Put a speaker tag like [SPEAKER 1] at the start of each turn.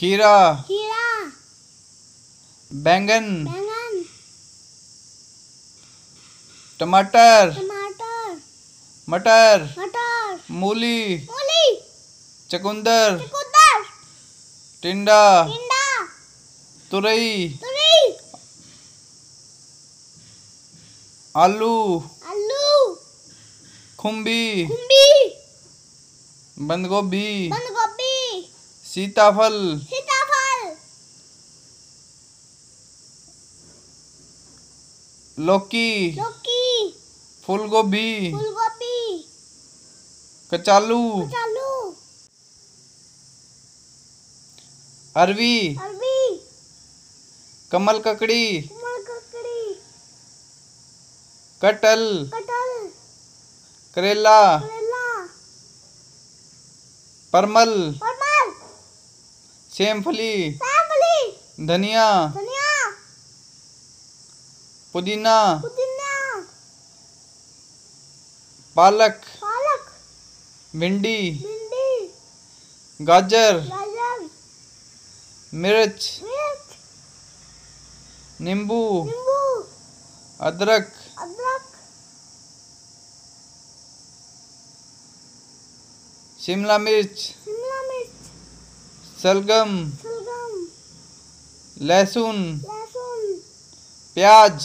[SPEAKER 1] खीरा।
[SPEAKER 2] खीरा।
[SPEAKER 1] बैंगन।
[SPEAKER 2] बैंगन।
[SPEAKER 1] टमाटर।
[SPEAKER 2] टमाटर।
[SPEAKER 1] मटर।
[SPEAKER 2] मटर।
[SPEAKER 1] मूली।
[SPEAKER 2] मूली।
[SPEAKER 1] चकुंदर।
[SPEAKER 2] चुकंदर।
[SPEAKER 1] टिंडा।
[SPEAKER 2] टिंडा।
[SPEAKER 1] तुरई।
[SPEAKER 2] तुरी
[SPEAKER 1] आलू।
[SPEAKER 2] आलू।
[SPEAKER 1] खुम्बी।
[SPEAKER 2] खुम्बी।
[SPEAKER 1] बंद गोभी।
[SPEAKER 2] बंद गोभी
[SPEAKER 1] सीताफल।
[SPEAKER 2] सीताफल।
[SPEAKER 1] लौकी।
[SPEAKER 2] लौकी।
[SPEAKER 1] फूल गोभी
[SPEAKER 2] फूल गोभी
[SPEAKER 1] कचालू।
[SPEAKER 2] कचालू।
[SPEAKER 1] अरवी।
[SPEAKER 2] अरबी
[SPEAKER 1] कमल ककड़ी।
[SPEAKER 2] कमल ककड़ी।
[SPEAKER 1] कटल।
[SPEAKER 2] कटहल
[SPEAKER 1] करेला।
[SPEAKER 2] करेला।
[SPEAKER 1] परमल
[SPEAKER 2] परमल।
[SPEAKER 1] सेमफली धनिया पुदीना पालक भिंडी गाजर मिर्च नींबू अदरक शिमला मिर्च
[SPEAKER 2] शलगम
[SPEAKER 1] लहसुन।
[SPEAKER 2] प्याज।